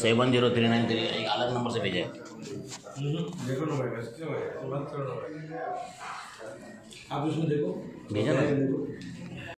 Seven zero three nine three एक अलग number से भेजा। है आप उसमें देखो। भेजा ना।